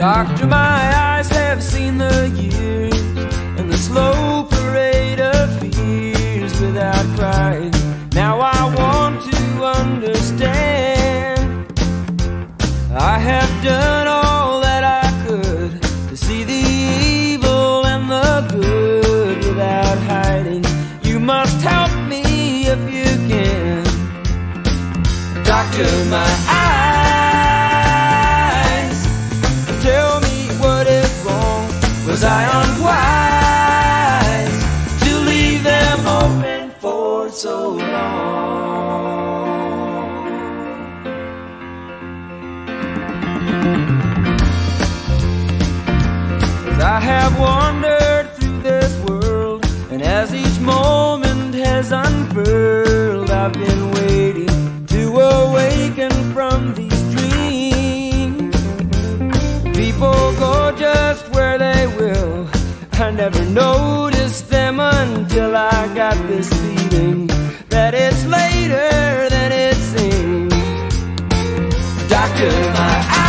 Doctor, my eyes have seen the years and the slow parade of fears without crying. Now I want to understand. I have done all that I could to see the evil and the good without hiding. You must help me if you can. Doctor, my eyes Was I unwise to leave them open for so long? As I have wandered through this world, and as each moment has unfurled, I've been go just where they will. I never noticed them until I got this feeling that it's later than it seems. Doctor, my eyes.